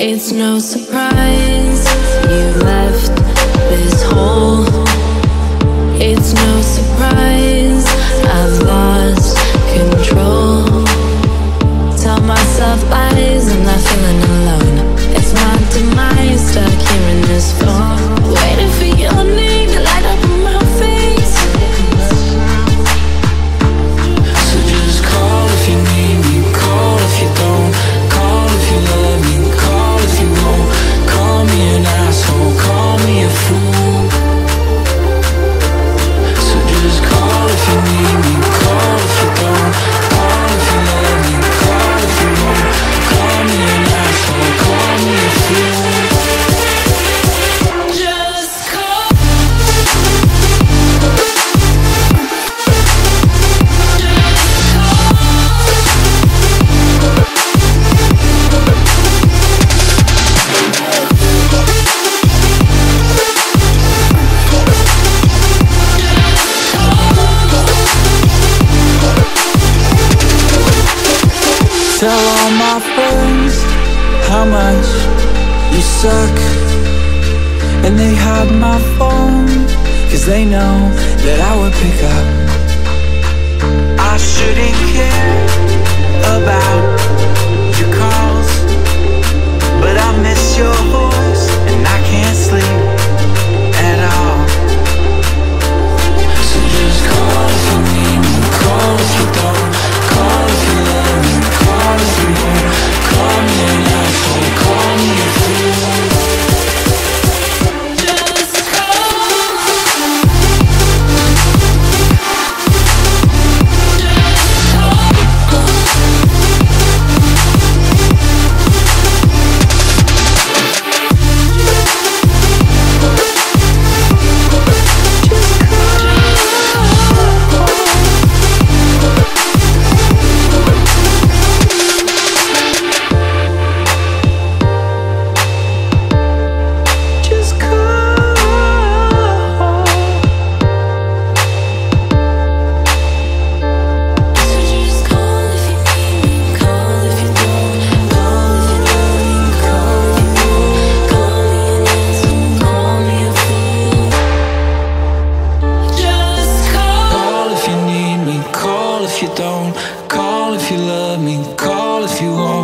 It's no surprise. friends how much you suck. And they hide my phone Cause they know that I would pick up. I shouldn't care about if you don't. Call if you love me. Call if you want.